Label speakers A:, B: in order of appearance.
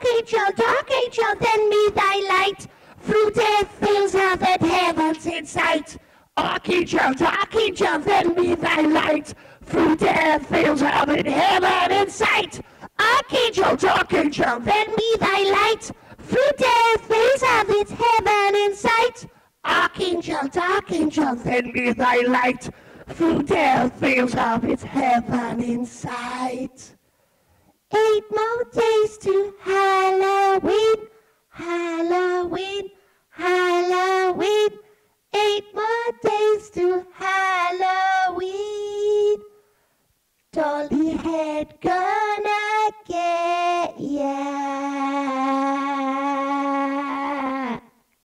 A: Archangel, dark angel, send me thy light. Through death fields of that heavens in sight. Archangel, dark angel, send me thy light. Through death fields of that heaven in sight. Archangel, archangel, angel, send me thy light. Through death fields of its heaven in sight. Archangel, archangel, angel, send me thy light. Through death fields of its heaven in sight. Eight more days to to Halloween. Dolly head gonna get ya.